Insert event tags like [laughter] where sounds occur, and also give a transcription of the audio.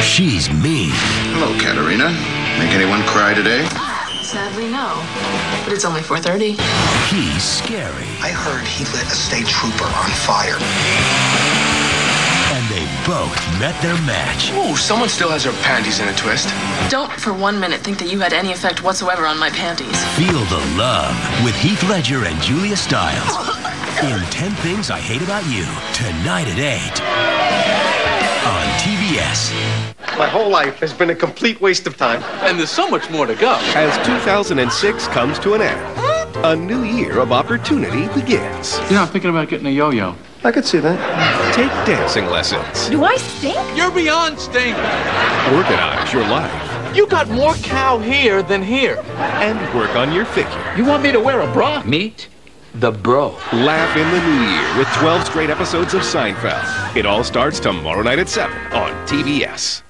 She's mean. Hello, Katarina. Make anyone cry today? Sadly, no. But it's only 4.30. He's scary. I heard he lit a state trooper on fire. And they both met their match. Ooh, someone still has her panties in a twist. Don't for one minute think that you had any effect whatsoever on my panties. Feel the love with Heath Ledger and Julia Stiles. [laughs] In 10 Things I Hate About You, tonight at 8 on TBS. My whole life has been a complete waste of time. And there's so much more to go. As 2006 comes to an end, a new year of opportunity begins. You know, I'm thinking about getting a yo-yo. I could see that. Take dancing lessons. Do I stink? You're beyond stink. Organize your life. You got more cow here than here. And work on your figure. You want me to wear a bra? Meet the bro. Laugh in the new year with 12 straight episodes of Seinfeld. It all starts tomorrow night at 7 on TBS.